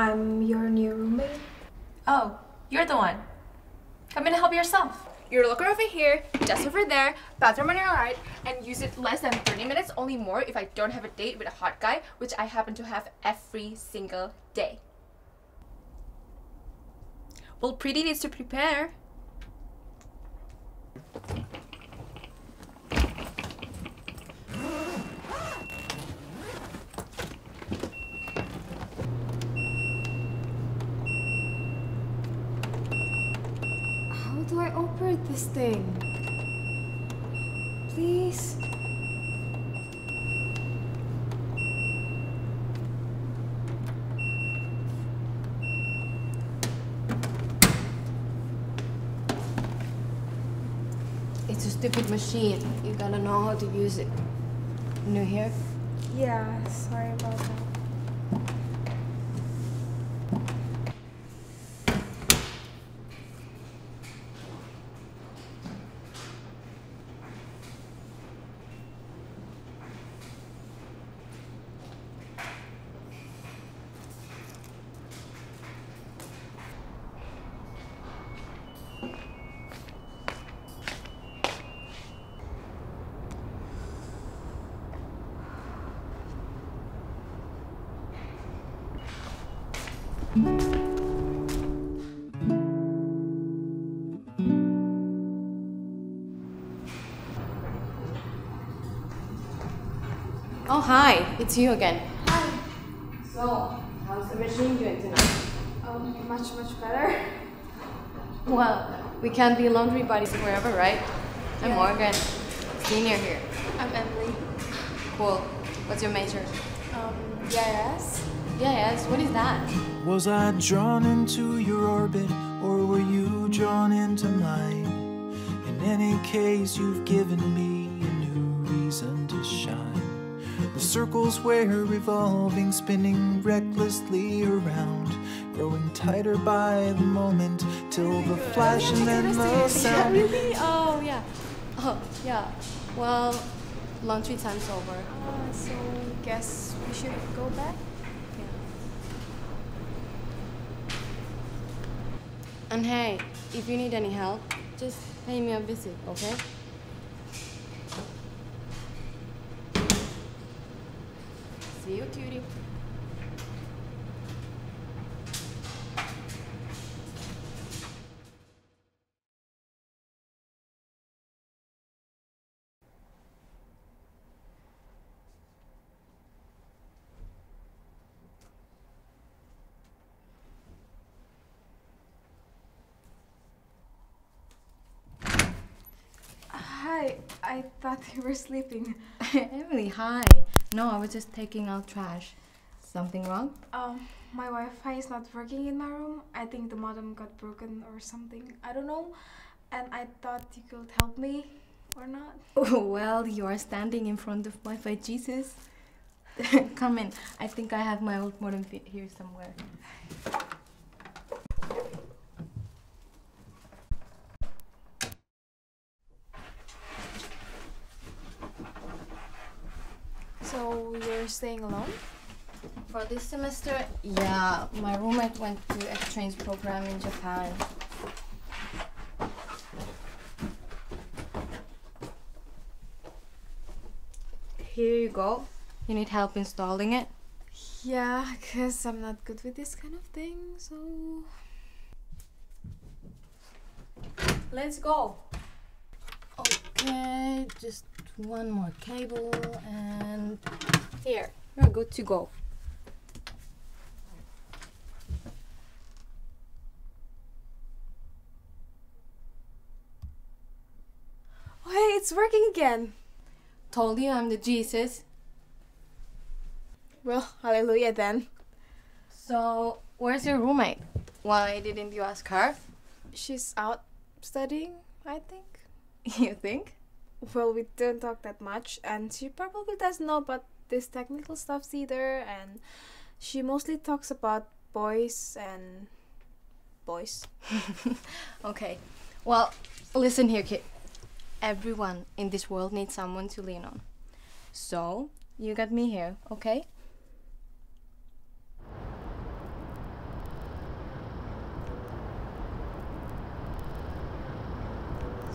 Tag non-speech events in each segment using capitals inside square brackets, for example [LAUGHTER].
I'm your new roommate. Oh, you're the one. Come in and help yourself. Your locker over here, desk over there, bathroom on your right, and use it less than 30 minutes, only more if I don't have a date with a hot guy, which I happen to have every single day. Well, Pretty needs to prepare. How do I operate this thing? Please? It's a stupid machine. You gotta know how to use it. New here? Yeah, sorry about that. Oh, hi. It's you again. Hi. So, how's the machine doing tonight? Um, much, much better. Well, we can't be laundry buddies forever, right? I'm Morgan, senior here. I'm Emily. Cool. What's your major? Um, yes. Yeah, yes. What is that? Was I drawn into your orbit, or were you drawn into mine? In any case, you've given me a new reason to shine. The circles we're revolving, spinning recklessly around, growing tighter by the moment, till the flash and then the sound. Really? Oh, yeah. Oh, yeah. Well, laundry time's over. Uh, so, guess we should go back? And hey, if you need any help, just pay me a visit, okay? See you, cutie. I thought you were sleeping. [LAUGHS] Emily, hi. No, I was just taking out trash. Something wrong? Um, my Wi-Fi is not working in my room. I think the modem got broken or something. I don't know. And I thought you could help me or not. Oh, [LAUGHS] well, you are standing in front of Wi-Fi Jesus. [LAUGHS] Come in. I think I have my old modem here somewhere. So you're staying alone? For this semester, yeah, my roommate went to exchange program in Japan. Here you go. You need help installing it? Yeah, cause I'm not good with this kind of thing. So Let's go. Okay, just one more cable and here, we're good to go. oh, hey, it's working again. Told you I'm the Jesus. Well, hallelujah then. So, where's your roommate? Why didn't you ask her? She's out studying, I think. [LAUGHS] You think? Well, we don't talk that much, and she probably doesn't know about this technical stuffs either. And she mostly talks about boys and boys. [LAUGHS] Okay. Well, listen here, kid. Everyone in this world needs someone to lean on. So, you got me here, okay?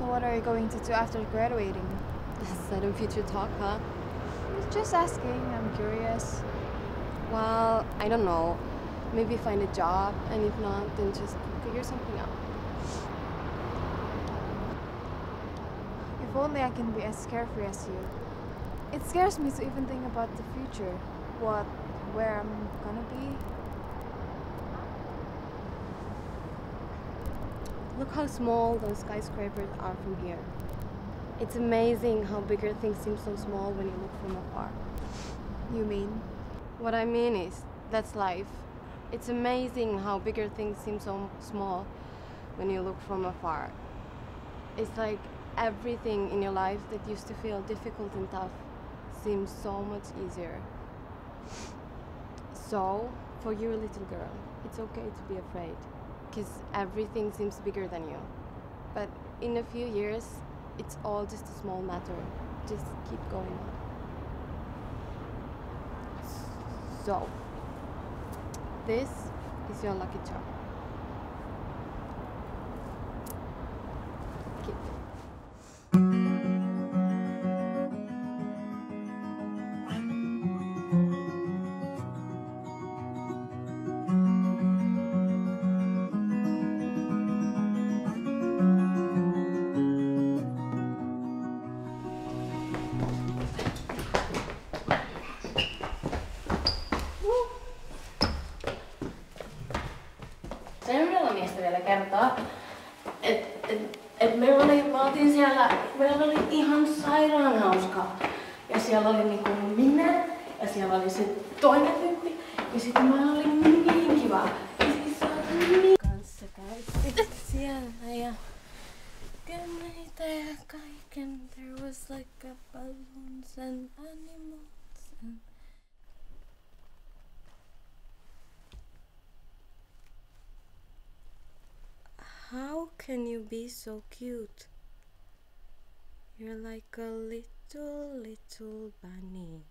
So what are you going to do after graduating? Sudden future talk, huh? Just asking, I'm curious. Well, I don't know. Maybe find a job, and if not, then just figure something out. If only I can be as carefree as you. It scares me to even think about the future. What, where I'm gonna be. Look how small those skyscrapers are from here. It's amazing how bigger things seem so small when you look from afar. You mean? What I mean is, that's life. It's amazing how bigger things seem so small when you look from afar. It's like everything in your life that used to feel difficult and tough seems so much easier. So, for you, little girl, it's okay to be afraid because everything seems bigger than you. But in a few years, it's all just a small matter. Just keep going on. So, this is your lucky charm. Siellä oli se toinen tyyppi, ja sitten mä olin niin kiva. Ja siis se oli niin kanssa siellä ja ja kaiken. There was like a balloons and animals and How can you be so cute? You're like a little, little bunny.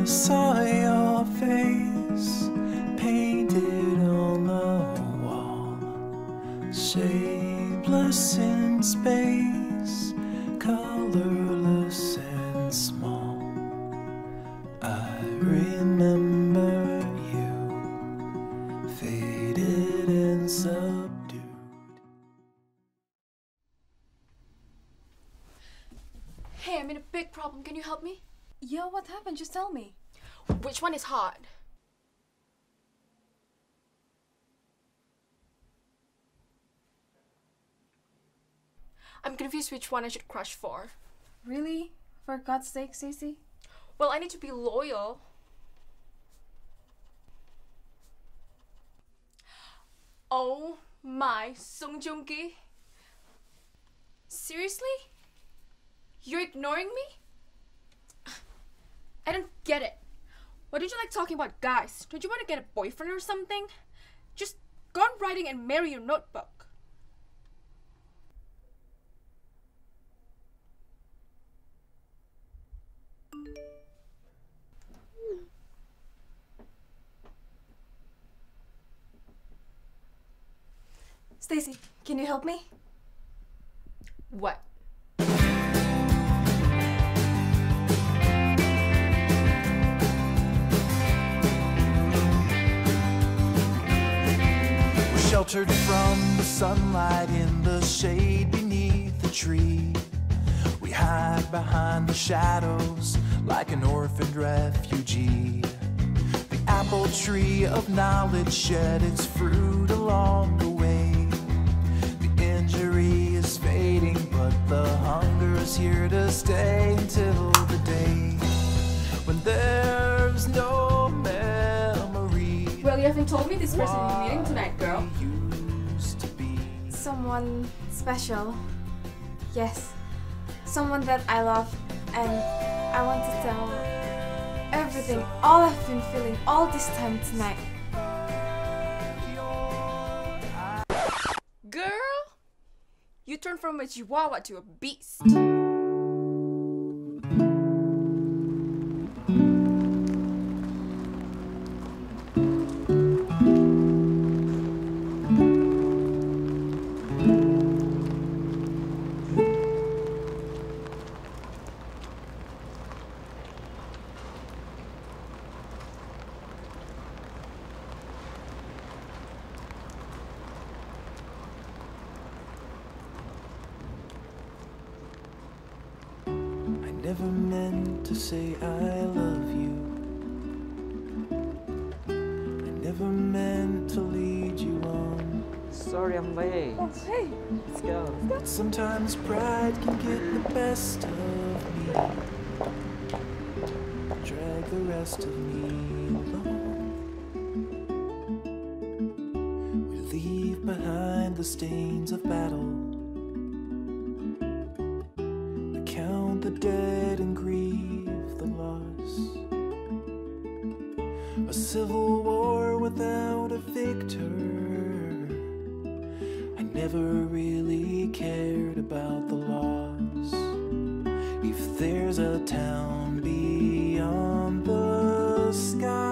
I saw your face painted on the wall, shapeless in space, colorless and small. I remember you, faded and subdued. Hey, I'm in a big problem. Can you help me? Yeah, what happened? Just tell me. Which one is hot? I'm confused which one I should crush for. Really? For God's sake, Stacy? Well, I need to be loyal. Oh my, Song Joong Ki. Seriously? You're ignoring me? I don't get it. Why did you like talking about guys? Don't you want to get a boyfriend or something? Just go on writing and marry your notebook. Stacy, can you help me? What? Sheltered from the sunlight in the shade beneath the tree. We hide behind the shadows like an orphaned refugee. The apple tree of knowledge shed its fruit along the way. The injury is fading, but the hunger is here to stay until the day when there's no memory. Well, you haven't told me this person you're meeting tonight, girl someone special. Yes, someone that I love and I want to tell everything, all I've been feeling all this time tonight. Girl, you turned from a chihuahua to a beast. Say I love you. I never meant to lead you on. Sorry I'm late. Oh, hey. Let's go. But sometimes pride can get the best of me. Drag the rest of me along. We leave behind the stains of battle. We count the dead and grieve A civil war without a victor. I never really cared about the loss. If there's a town beyond the sky